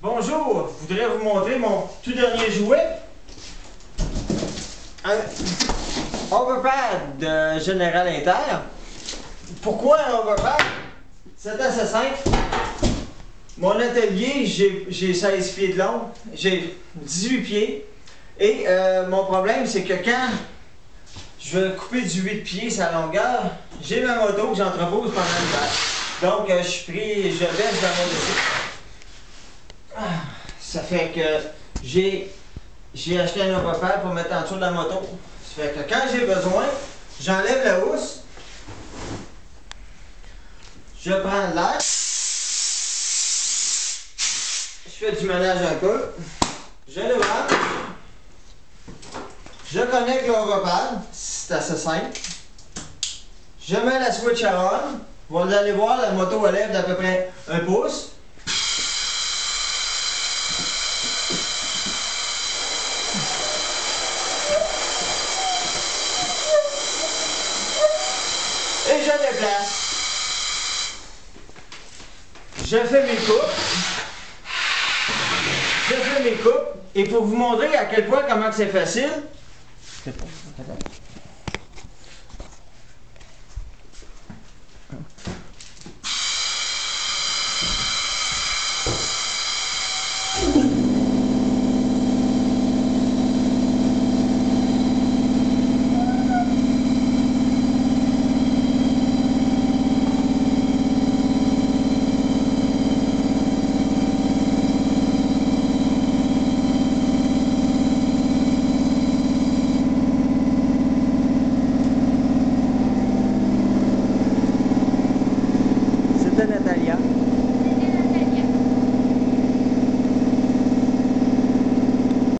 Bonjour, je voudrais vous montrer mon tout dernier jouet. Un overpad de General Inter. Pourquoi un overpad? C'est assez simple. Mon atelier, j'ai 16 pieds de long, j'ai 18 pieds. Et euh, mon problème, c'est que quand je veux couper du 8 pieds sa longueur, j'ai ma moto que j'entrepose pendant l'hiver. Donc, euh, je suis pris, je baisse dans mon dossier. Ça fait que j'ai acheté un overpad pour mettre en dessous de la moto. Ça fait que quand j'ai besoin, j'enlève la housse, je prends l'air, je fais du ménage un peu, je le branche, je connecte l'overpad, c'est assez simple, je mets la switch à on, vous allez voir, la moto elle lève d'à peu près un pouce, et je déplace. Je fais mes coupes. Je fais mes coupes. Et pour vous montrer à quel point comment c'est facile,